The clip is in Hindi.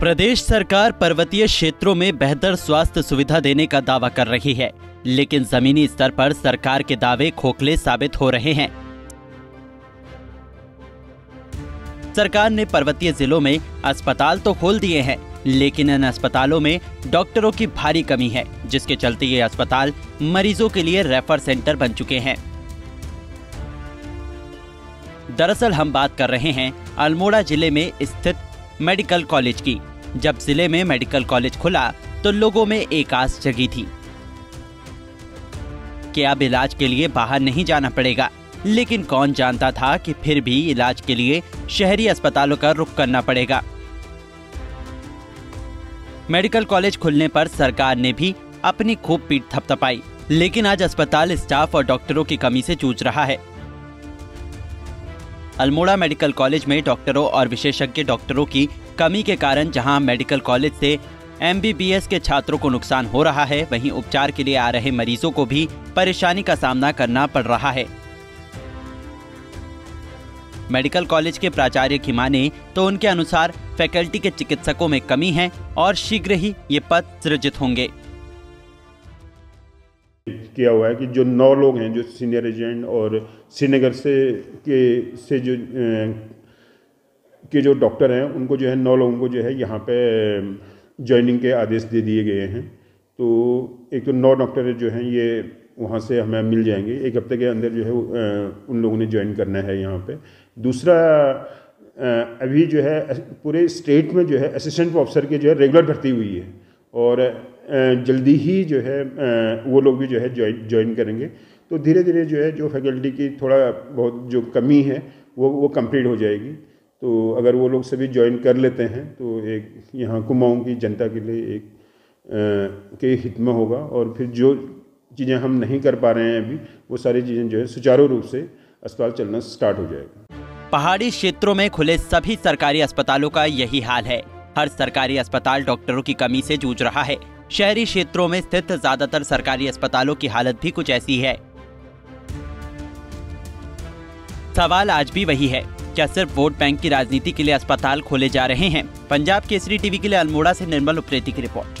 प्रदेश सरकार पर्वतीय क्षेत्रों में बेहतर स्वास्थ्य सुविधा देने का दावा कर रही है, लेकिन जमीनी स्तर पर सरकार के दावे खोखले साबित हो रहे हैं। सरकार ने पर्वतीय जिलों में अस्पताल तो खोल दिए हैं, लेकिन इन अस्पतालों में डॉक्टरों की भारी कमी है, जिसके चलते ये अस्पताल मरीजों के लिए रेफर सेंटर बन चुके हैं। दरअसल हम बात कर रहे हैं अल्मोड़ा ज़िले में स्थित मेडिकल कॉलेज की। जब ज़िले में मेडिकल कॉलेज खुला तो लोगों में एक आस जगी थी। कि अब इलाज के लिए बाहर नहीं जाना पड़ेगा। लेकिन कौन जानता था कि फिर भी इलाज के लिए शहरी अस्पतालों का रुख करना पड़ेगा। मेडिकल कॉलेज खुलने पर सरकार ने भी अपनी खूब पीठ थपथपाई। लेकिन आज अस्पताल स्टाफ और डॉक्टरों की कमी से जूझ रहा है। अल्मोड़ा मेडिकल कॉलेज में डॉक्टरों और विशेषज्ञ डॉक्टरों की कमी के कारण जहाँ मेडिकल कॉलेज से एमबीबीएस के छात्रों को नुकसान हो रहा है, वहीं उपचार के लिए आ रहे मरीजों को भी परेशानी का सामना करना पड़ रहा है। मेडिकल कॉलेज के प्राचार्य की माने तो उनके अनुसार फैकल्टी के चिकित्सकों में कमी है और शीघ्र ही ये पद सृजित होंगे। किया हुआ है कि जो नौ लोग हैं, जो सीनियर एजेंट और श्रीनगर से के, से जो के जो डॉक्टर हैं, उनको जो है नौ लोगों को जो है यहाँ पे ज्वाइनिंग के आदेश दे दिए गए हैं। तो एक तो नौ डॉक्टर जो हैं, ये वहाँ से हमें मिल जाएँगे। एक हफ़्ते के अंदर जो है उन लोगों ने ज्वाइन करना है यहाँ पे। दूसरा अभी जो है, पूरे स्टेट में जो है, असिस्टेंट प्रोफेसर के जो है, रेगुलर भर्ती हुई है। और जल्दी ही जो है वो लोग भी जो है ज्वाइन करेंगे। तो धीरे धीरे जो है, जो फैकल्टी की थोड़ा बहुत जो कमी है, वो वो कंप्लीट हो जाएगी। तो अगर वो लोग सभी ज्वाइन कर लेते हैं तो एक यहाँ कुमाऊँ की जनता के लिए एक के हित में होगा। और फिर जो चीज़ें हम नहीं कर पा रहे हैं अभी, वो सारी चीज़ें जो है सुचारू रूप से अस्पताल चलना स्टार्ट हो जाएगा। पहाड़ी क्षेत्रों में खुले सभी सरकारी अस्पतालों का यही हाल है। हर सरकारी अस्पताल डॉक्टरों की कमी से जूझ रहा है। शहरी क्षेत्रों में स्थित ज़्यादातर सरकारी अस्पतालों की हालत भी कुछ ऐसी है। सवाल आज भी वही है क्या सिर्फ़ वोट बैंक की राजनीति के लिए अस्पताल खोले जा रहे हैं। पंजाब केसरी टीवी के लिए अल्मोड़ा से निर्मल उप्रेती की रिपोर्ट।